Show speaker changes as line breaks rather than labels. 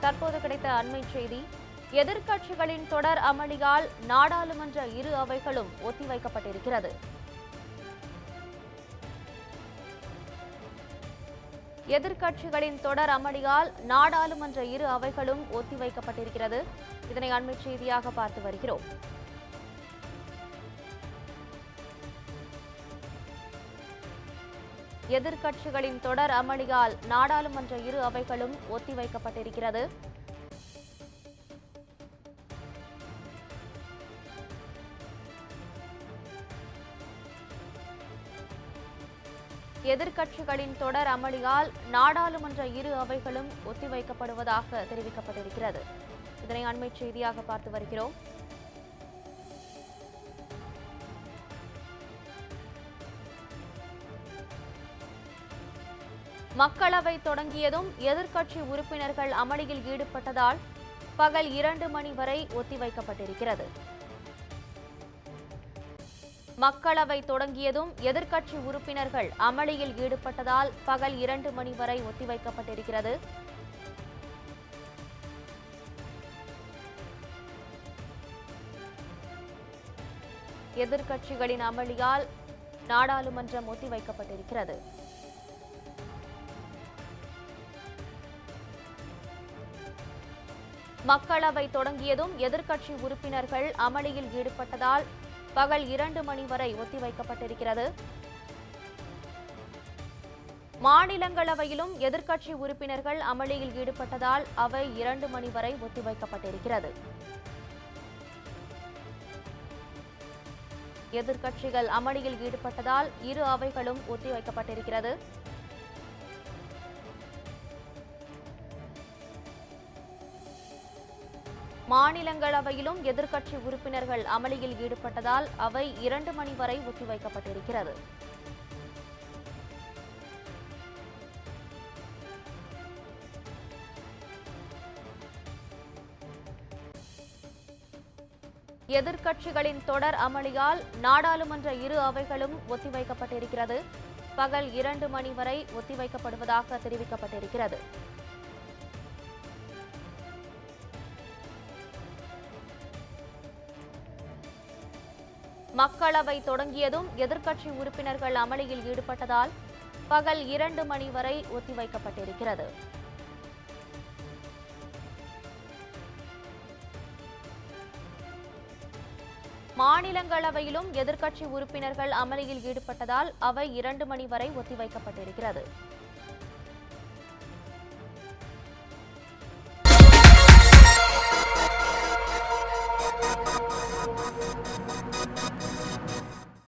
தற்போது கிடைத்த அண்மை செய்தி எதிர்க்கட்சிகளின் தொடர் அமளியால் நாடாளுமன்ற இரு அவைகளும் ஒத்திவைக்கப்பட்டிருக்கிறது. எதிர்க்கட்சிகளின் தொடர் அமளியால் நாடாளுமன்ற இரு அவைகளும் ஒத்திவைக்கப்பட்டிருக்கிறது. இதனை அண்மை செய்தியாக பார்த்து வருகிறோம். எதிர்க்கட்சிகளின் தொடர் அமளியால் நாடாளுமன்ற இரு அவைகளும் ஒத்திவைக்கப்பட்டிருக்கிறது. எதிர்க்கட்சிகளின் தொடர் அமளியால் நாடாளுமன்ற இரு அவைகளும் ஒத்திவைக்கப்படுவதாக தெரிவிக்கப்பட்டிருக்கிறது. இதனை அண்மை செய்தியாக பார்த்து வருகிறோம். மக்களவை தொடங்கியதும் எதிர்க்கட்சி உறுப்பினர்கள் அமளியில் ஈடுபட்டதால் பகல் இரண்டு மணி வரை ஒத்திவைக்கப்பட்டிருக்கிறது. மக்களவை தொடங்கியதும் எதிர்க்கட்சி உறுப்பினர்கள் அமளியில் ஈடுபட்டதால் பகல் இரண்டு மணி வரை ஒத்திவைக்கப்பட்டிருக்கிறது. எதிர்க்கட்சிகளின் அமளியால் நாடாளுமன்றம் ஒத்திவைக்கப்பட்டிருக்கிறது. மக்களவை தொடங்கியதும் எதிர்க்கட்சி உறுப்பினர்கள் அமளியில் ஈடுபட்டதால் பகல் இரண்டு மணி வரை ஒத்திவைக்கப்பட்டிருக்கிறது. மாநிலங்களவையிலும் எதிர்க்கட்சி உறுப்பினர்கள் அமளியில் ஈடுபட்டதால் அவை இரண்டு மணி வரை ஒத்திவைக்கப்பட்டிருக்கிறது. எதிர்க்கட்சிகள் அமளியில் ஈடுபட்டதால் இரு அவைகளும் ஒத்திவைக்கப்பட்டிருக்கிறது. மாநிலங்களவையிலும் எதிர்க்கட்சி உறுப்பினர்கள் அமளியில் ஈடுபட்டதால் அவை இரண்டு மணி வரை ஒத்திவைக்கப்பட்டிருக்கிறது. எதிர்க்கட்சிகளின் தொடர் அமளியால் நாடாளுமன்ற இரு அவைகளும் ஒத்திவைக்கப்பட்டிருக்கிறது. பகல் இரண்டு மணி வரை ஒத்திவைக்கப்படுவதாக தெரிவிக்கப்பட்டிருக்கிறது. மக்களவை தொடங்கியதும் எதிர்க்கட்சி உறுப்பினர்கள் அமளியில் ஈடுபட்டதால் பகல் இரண்டு மணி வரை ஒத்திவைக்கப்பட்டிருக்கிறது. மாநிலங்களவையிலும் எதிர்க்கட்சி உறுப்பினர்கள் அமளியில் ஈடுபட்டதால் அவை இரண்டு மணி வரை ஒத்திவைக்கப்பட்டிருக்கிறது.